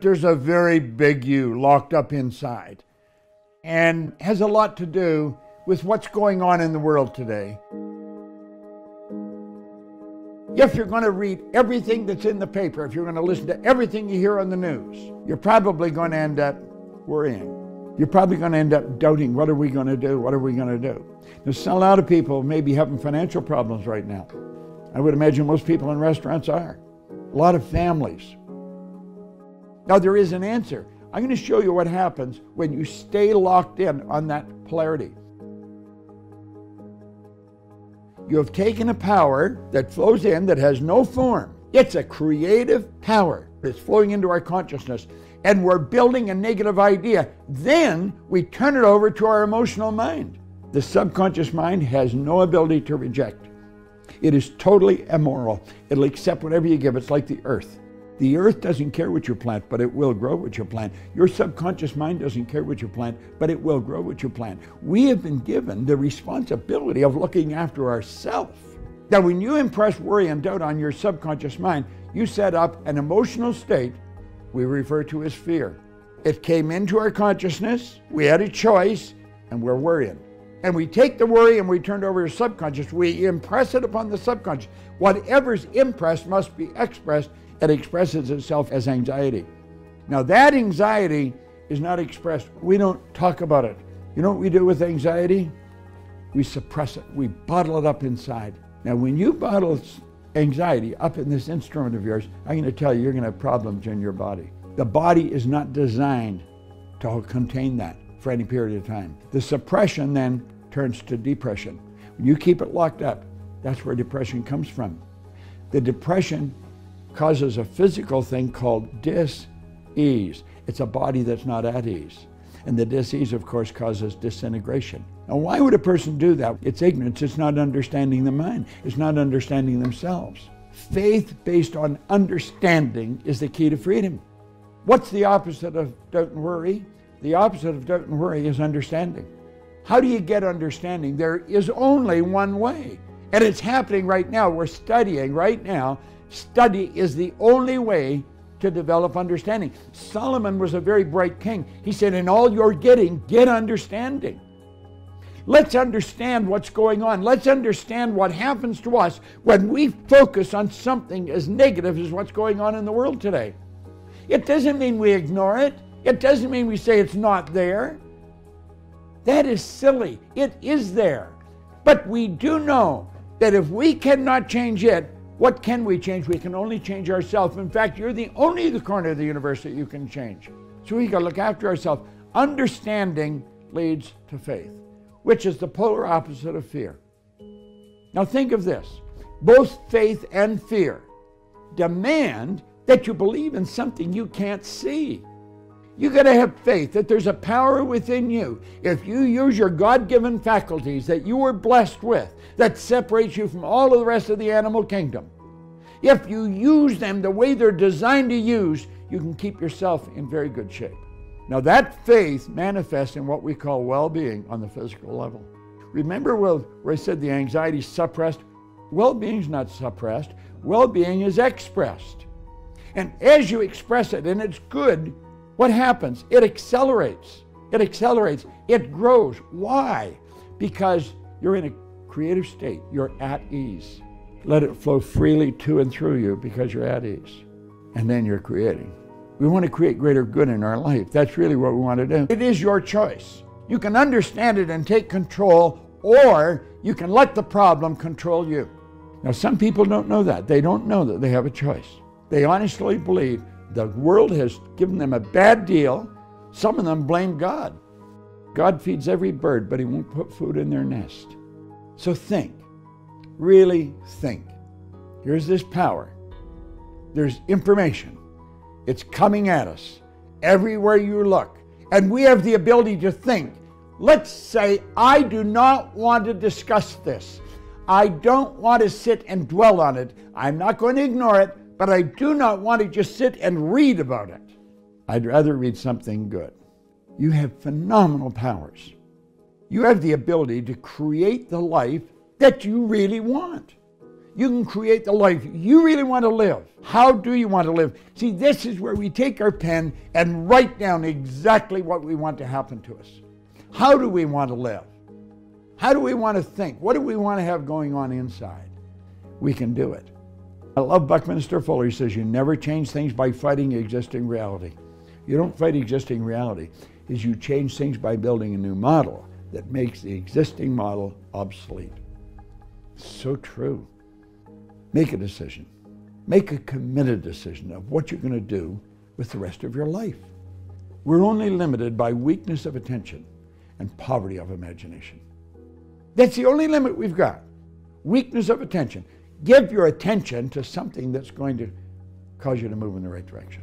There's a very big you locked up inside and has a lot to do with what's going on in the world today. If you're going to read everything that's in the paper, if you're going to listen to everything you hear on the news, you're probably going to end up worrying. You're probably going to end up doubting what are we going to do? What are we going to do? There's a lot of people may be having financial problems right now. I would imagine most people in restaurants are. A lot of families now, there is an answer. I'm going to show you what happens when you stay locked in on that polarity. You have taken a power that flows in that has no form. It's a creative power that's flowing into our consciousness, and we're building a negative idea. Then we turn it over to our emotional mind. The subconscious mind has no ability to reject. It is totally immoral. It'll accept whatever you give. It's like the earth. The earth doesn't care what you plant, but it will grow what you plant. Your subconscious mind doesn't care what you plant, but it will grow what you plant. We have been given the responsibility of looking after ourselves. Now, when you impress worry and doubt on your subconscious mind, you set up an emotional state we refer to as fear. It came into our consciousness, we had a choice, and we're worrying. And we take the worry and we turn it over to subconscious. We impress it upon the subconscious. Whatever's impressed must be expressed it expresses itself as anxiety. Now, that anxiety is not expressed. We don't talk about it. You know what we do with anxiety? We suppress it, we bottle it up inside. Now, when you bottle anxiety up in this instrument of yours, I'm going to tell you, you're going to have problems in your body. The body is not designed to contain that for any period of time. The suppression then turns to depression. When you keep it locked up, that's where depression comes from. The depression causes a physical thing called dis-ease. It's a body that's not at ease. And the dis-ease, of course, causes disintegration. Now, why would a person do that? It's ignorance. It's not understanding the mind. It's not understanding themselves. Faith based on understanding is the key to freedom. What's the opposite of doubt and worry? The opposite of doubt and worry is understanding. How do you get understanding? There is only one way. And it's happening right now. We're studying right now Study is the only way to develop understanding. Solomon was a very bright king. He said, In all you're getting, get understanding. Let's understand what's going on. Let's understand what happens to us when we focus on something as negative as what's going on in the world today. It doesn't mean we ignore it, it doesn't mean we say it's not there. That is silly. It is there. But we do know that if we cannot change it, what can we change? We can only change ourselves. In fact, you're the only the corner of the universe that you can change. So we got to look after ourselves. Understanding leads to faith, which is the polar opposite of fear. Now think of this. Both faith and fear demand that you believe in something you can't see. You got to have faith that there's a power within you. If you use your God given faculties that you were blessed with, that separates you from all of the rest of the animal kingdom, if you use them the way they're designed to use, you can keep yourself in very good shape. Now, that faith manifests in what we call well being on the physical level. Remember where I said the anxiety is suppressed? Well being is not suppressed, well being is expressed. And as you express it, and it's good, what happens? It accelerates. It accelerates. It grows. Why? Because you're in a creative state. You're at ease. Let it flow freely to and through you because you're at ease. And then you're creating. We want to create greater good in our life. That's really what we want to do. It is your choice. You can understand it and take control, or you can let the problem control you. Now, some people don't know that. They don't know that they have a choice. They honestly believe the world has given them a bad deal. Some of them blame God. God feeds every bird, but He won't put food in their nest. So think, really think. Here's this power. There's information. It's coming at us everywhere you look. And we have the ability to think. Let's say, I do not want to discuss this. I don't want to sit and dwell on it. I'm not going to ignore it but I do not want to just sit and read about it. I'd rather read something good. You have phenomenal powers. You have the ability to create the life that you really want. You can create the life you really want to live. How do you want to live? See, this is where we take our pen and write down exactly what we want to happen to us. How do we want to live? How do we want to think? What do we want to have going on inside? We can do it. I love Buckminster Fuller. He says, You never change things by fighting existing reality. You don't fight existing reality, is you change things by building a new model that makes the existing model obsolete. So true. Make a decision. Make a committed decision of what you're going to do with the rest of your life. We're only limited by weakness of attention and poverty of imagination. That's the only limit we've got. Weakness of attention. Give your attention to something that's going to cause you to move in the right direction.